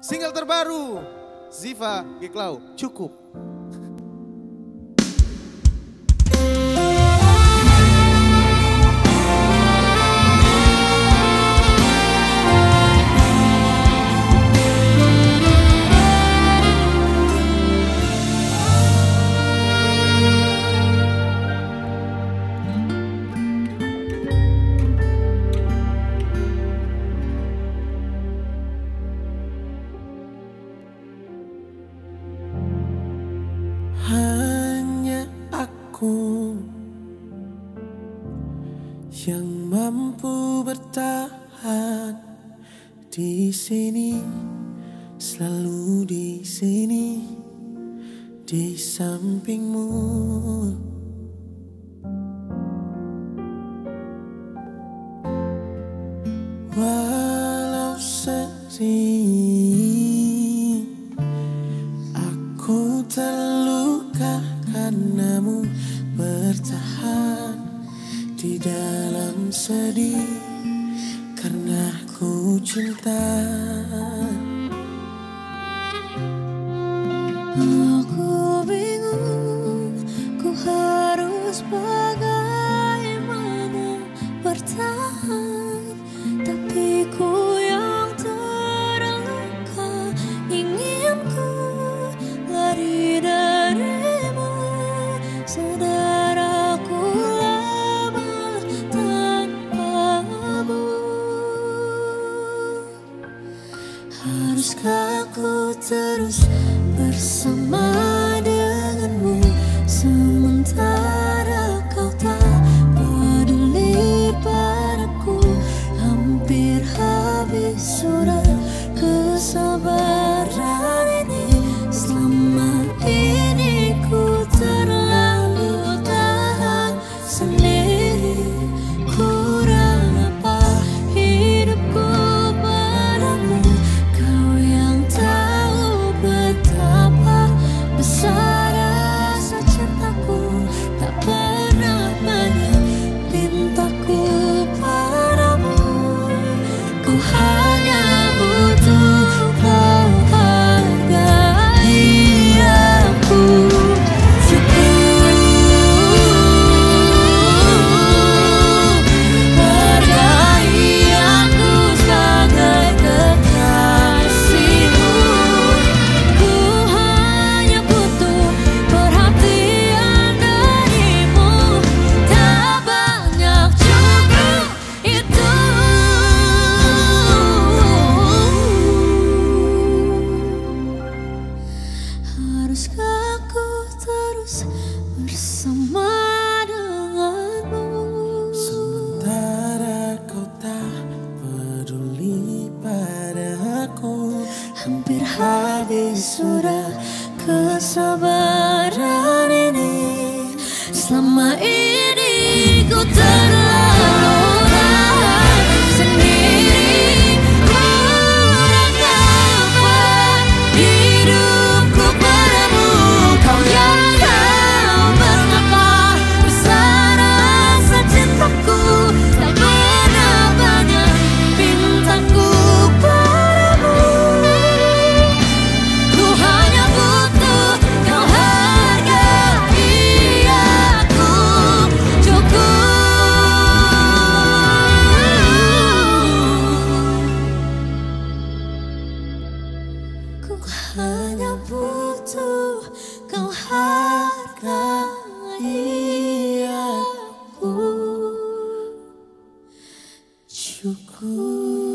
Single terbaru Ziva Giklau cukup. Hanya aku yang mampu bertahan di sini, selalu di sini, di sampingmu. Walau sedih. bertahan di dalam sedih karena ku cinta. Aku terus bersama denganmu. Sementara kau tak peduli padaku Hampir habis sudah habis sudah kesabaran ini Selama ini ku terus cool.